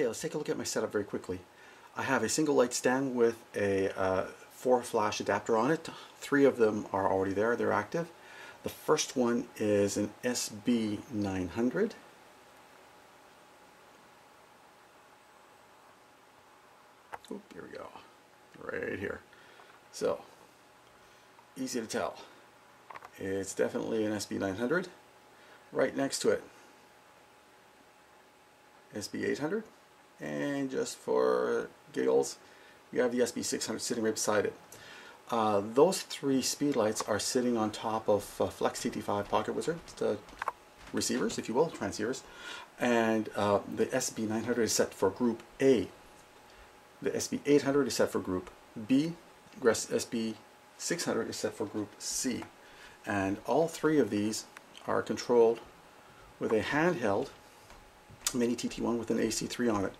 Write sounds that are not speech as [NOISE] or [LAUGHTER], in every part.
Okay, let's take a look at my setup very quickly. I have a single light stand with a uh, four flash adapter on it. Three of them are already there, they're active. The first one is an SB900. Oop, here we go, right here. So, easy to tell. It's definitely an SB900. Right next to it, SB800 and just for giggles you have the SB600 sitting right beside it. Uh, those three speed lights are sitting on top of uh, Flex TT5 Pocket Wizard, the receivers if you will, transceivers, and uh, the SB900 is set for group A. The SB800 is set for group B, SB600 is set for group C. And all three of these are controlled with a handheld Mini TT1 with an AC3 on it.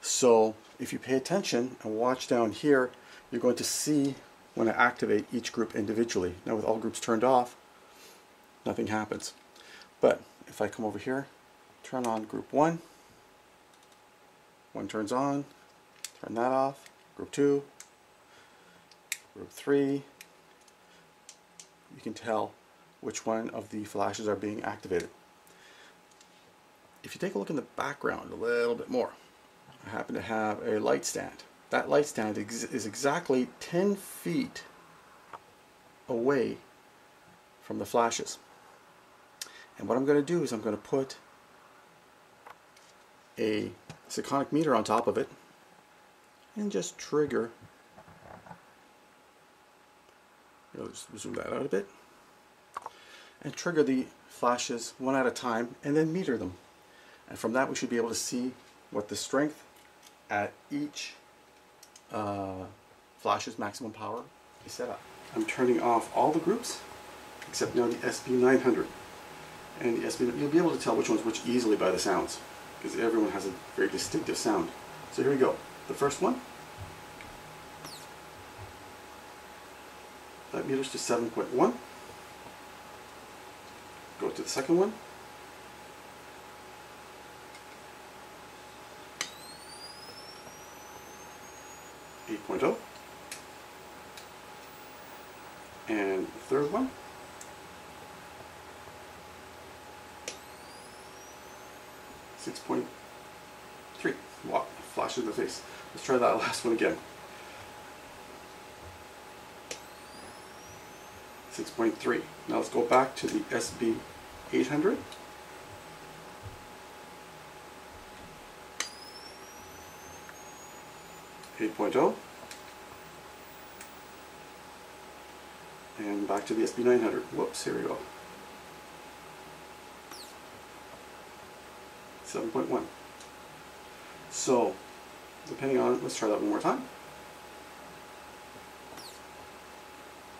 So if you pay attention and watch down here, you're going to see when I activate each group individually. Now with all groups turned off, nothing happens. But if I come over here, turn on group 1, one turns on, turn that off, group 2, group 3, you can tell which one of the flashes are being activated if you take a look in the background a little bit more, I happen to have a light stand. That light stand is exactly 10 feet away from the flashes. And what I'm going to do is I'm going to put a Sekonic meter on top of it and just trigger let's zoom that out a bit and trigger the flashes one at a time and then meter them and from that we should be able to see what the strength at each uh, flash's maximum power is set up. I'm turning off all the groups except now the SB900 and the SB you'll be able to tell which one's which easily by the sounds because everyone has a very distinctive sound. So here we go. The first one that meters to 7.1 go to the second one 8.0. And the third one. Six point three. Wow, flash in the face. Let's try that [LAUGHS] last one again. Six point three. Now let's go back to the SB eight hundred. 8.0 and back to the SB900. Whoops, here we go. 7.1. So, depending on, let's try that one more time.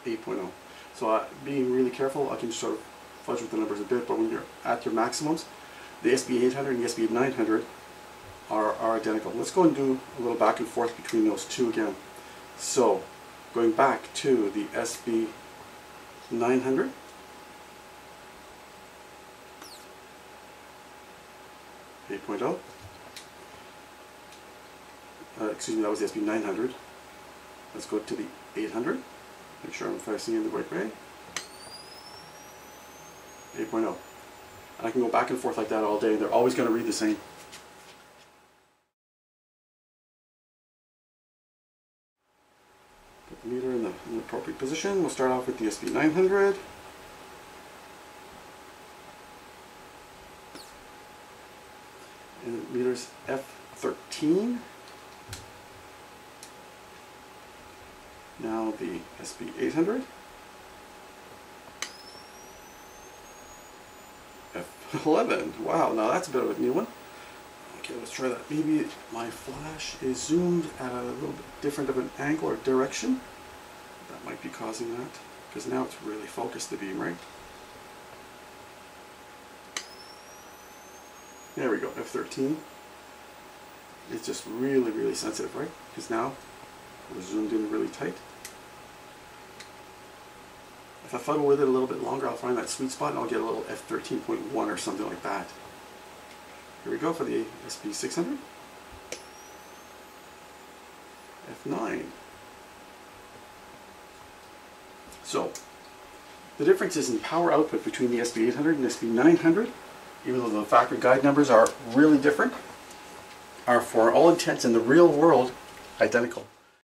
8.0. So uh, being really careful, I can sort of fudge with the numbers a bit, but when you're at your maximums, the SB800 and the SB900 are, are identical. Let's go and do a little back and forth between those two again. So, going back to the SB 900. Eight oh. Uh, excuse me, that was the SB 900. Let's go to the 800. Make sure I'm facing in the right way. 8.0. And I can go back and forth like that all day. They're always going to read the same. Meter in the, in the appropriate position. We'll start off with the SB900. And meters F13. Now the SB800. F11. Wow, now that's a bit of a new one. Okay, let's try that. Maybe my flash is zoomed at a little bit different of an angle or direction. That might be causing that, because now it's really focused the beam, right? There we go, F13. It's just really, really sensitive, right? Because now we're zoomed in really tight. If I fuddle with it a little bit longer, I'll find that sweet spot and I'll get a little F13.1 or something like that. Here we go for the SB600. F9. So, the differences in power output between the SB800 and SB900, even though the factory guide numbers are really different, are for all intents in the real world identical.